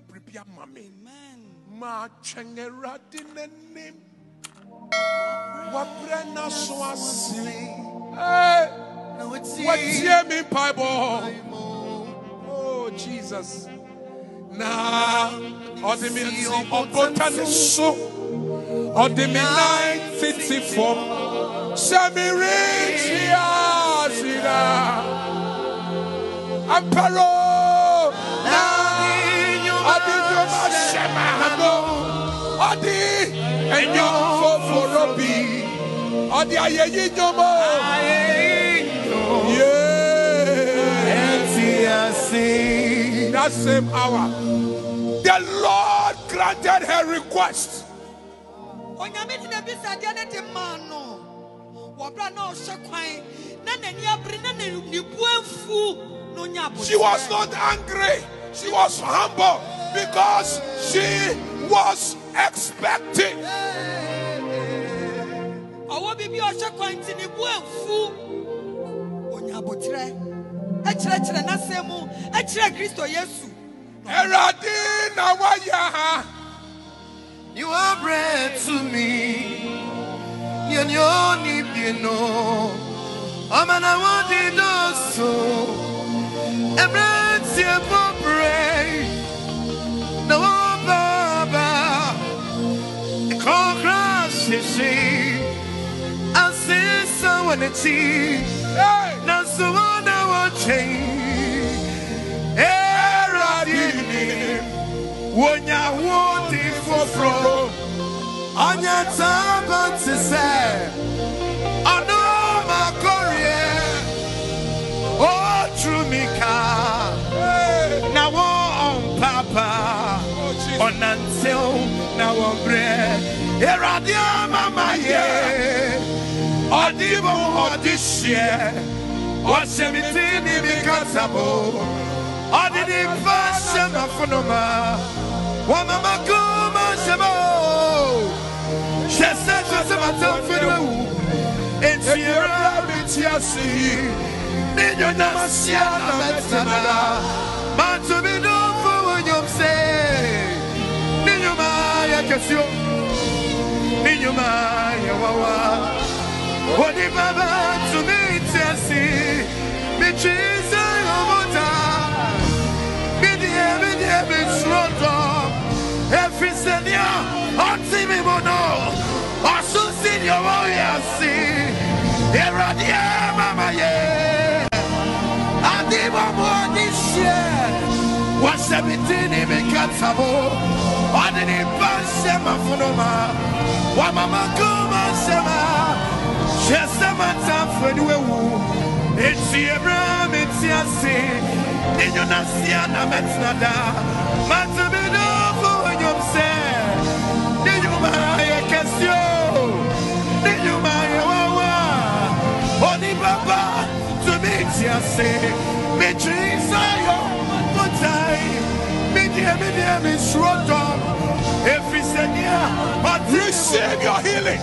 biribi ama me. Matwɛn awurade n'anim. Wabrɛ n'aso ase. Watie me mpaebɔ oh jesus. Na ɔde me nti ɔbɔta ne so. Ɔde me nan tete fam. Sɛ merekyia sida amparo na ɔde ayɛyi nnwom o Yeah. That same hour, the Lord granted her request. onyame de n'abisadeɛ no de maa no wɔbra na ɔhyɛ kwan. Na n'ani abere na ne ne bu afu na onya abotire She was not angry, she was humble because she was expecting. ɔwɔ a ɔhyɛ kwan nti ne bu onya abotire ɛkyerɛkyerɛ n'asɛm mu. Ɛkyerɛ kristo yesu. Na waya. You are bread to me. Waneti. Hey! Na suwana wache. Eradi. Wonya wodi foforo. Anya taba te se. Ano makorie. O trumika. Hey! Na wo on papa. Oh, Jesus. Onantil na wo bre. Eradia mama ye. Odibo odishie. Wasemitini mikatabo. Odidi fashe mafunoma. Wamama kuma shemo. Shese shese matamfinu. Entiera mitiasi. Ninyo namasia na metana. Matubido fuwa nyomse. Ninyo maya kesio. Ninyo maya wawa. Odi baba tumitiasi. Michiza yomota. Bidie bidie bisroto. Efisenia. Oti mi mono. Yowo yasi. Eradia mama ye. Adiba mwadishe. Wasabitini mikatabo. Adini bashe mafunoma. Wamama kuma sema. Shesema tafwenuewu. Eti Abraham eti ase. Ninyo nasia na metnada. Matabido fuwenyomse. Ninyo maye kesyo. Ninyo maye wawa. Oni baba to me tiase. Me trisayo mutai. Me dia me Receive your healing.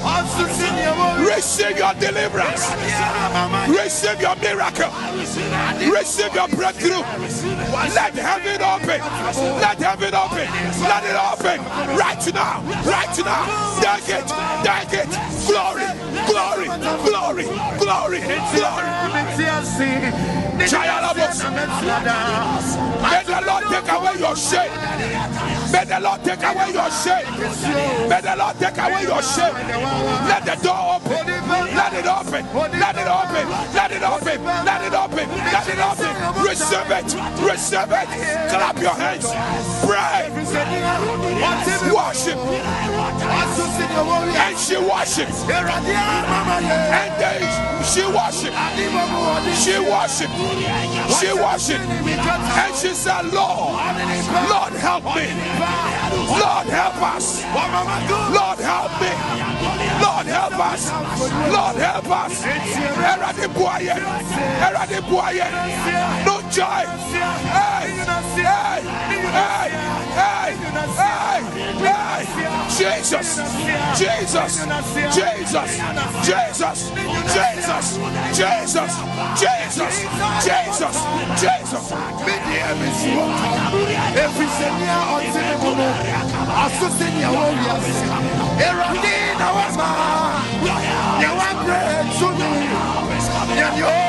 Receive your deliverance. Receive your miracle. Receive your breakthrough. Let heaven open. Let heaven open. Let it open. Right now. Right now. Thank it. Thank it. Glory. Glory. Glory. Glory. Glory. May the Lord take away your shame. May the Lord take away your shame. May the Lord take away your shame. Let the door open. Let it open. Let it open. Let it open. Let it open. Let it open. Receive it. Receive it. Clap your hands. Pray. Worship. And she worships. And then she worships. She worships. She worshipped. And she said, Lord, Lord, help me. Lord, help us. Lord, help me. Lord, help us. Lord, help us. Buaye. Eradi buaye. No joy. Hey, hey, hey, hey, hey. She Jesus, Jesus, Jesus, Jesus, Jesus, Jesus, Jesus, Jesus, Jesus. efisɛnia ɔtene mu no aso sɛnea wɔwiase awurade na wama nea wabrɛ tumi nea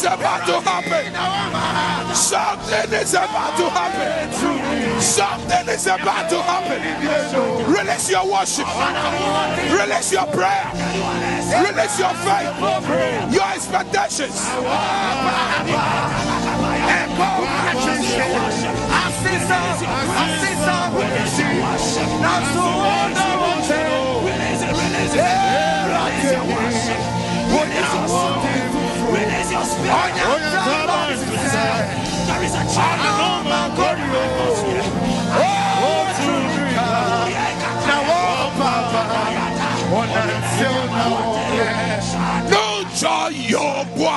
is about to happen. Something is about to happen. Something is about to happen. Release your worship. Release your prayer. Release your faith. Your expectations. Release your spirit. There is a child. No joy, your boami,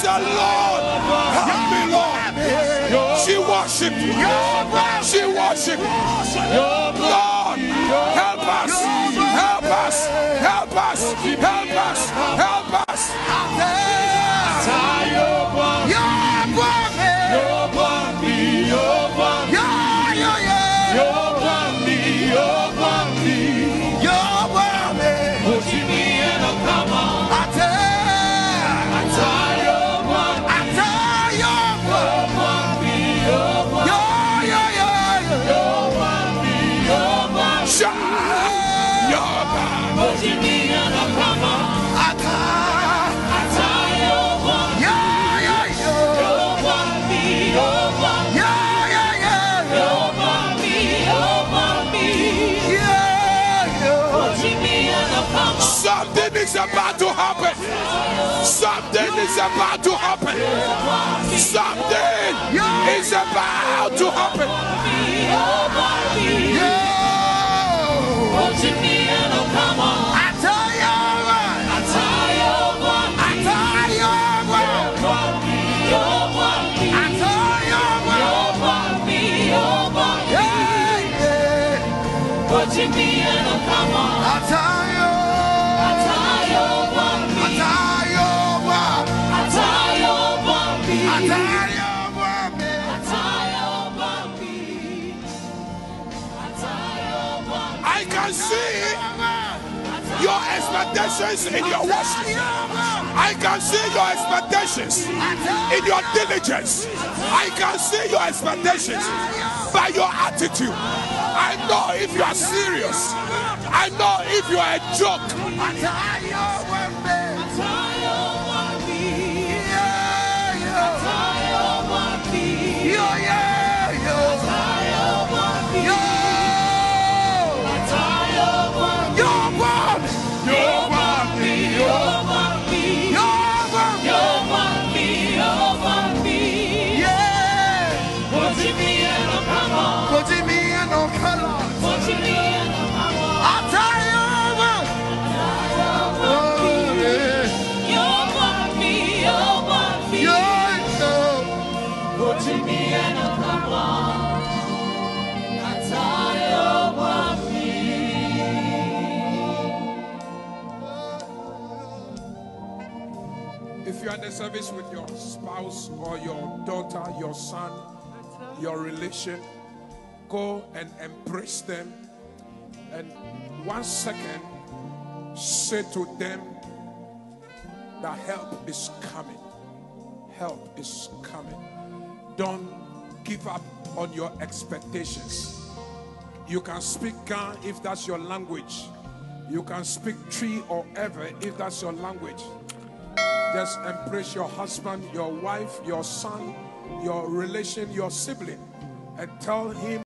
said, Lord, help me, Lord. She worshipped. She worshipped. Lord, help us. Help us. Help us. Help us. Help us. Something Something is about to happen. Something is about to happen. I tell you, I tell you, I tell you, I tell you, Come on, I tell you. See your expectations in your worship. I can see your expectations in your diligence. I can see your expectations by your attitude. I know if you are serious. I know if you are a joke. The service with your spouse or your daughter, your son, your relation. Go and embrace them. And one second, say to them that help is coming. Help is coming. Don't give up on your expectations. You can speak Ga if that's your language. You can speak Twi or Ewe if that's your language. Just embrace your husband, your wife, your son, your relation, your sibling, and tell him.